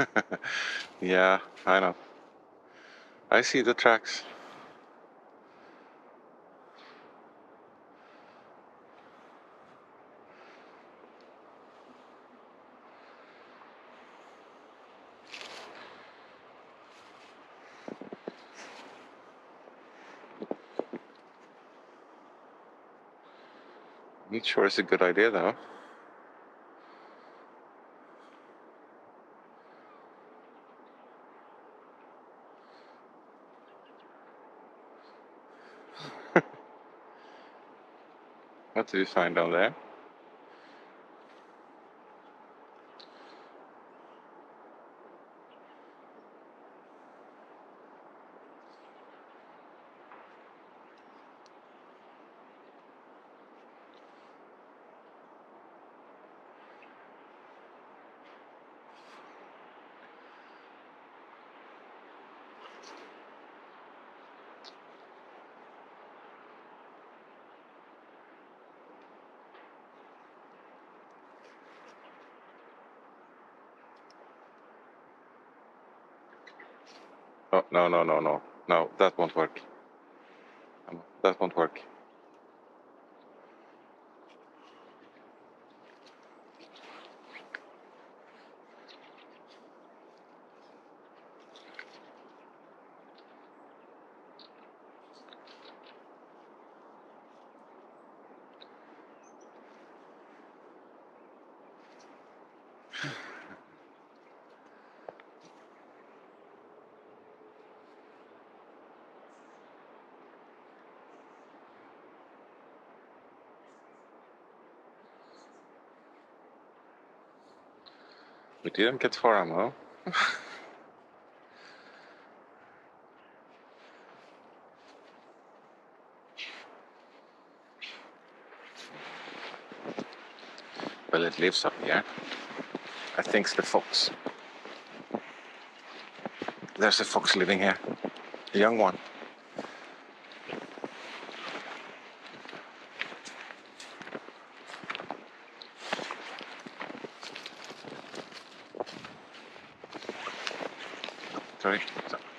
Yeah, I know. I see the tracks. Not sure it's a good idea though. What do you find down there? Oh, no, no, no, no. No, that won't work. That won't work. We didn't get far, Aamu. well, it lives up here. I think it's the fox. There's a fox living here. A young one. 走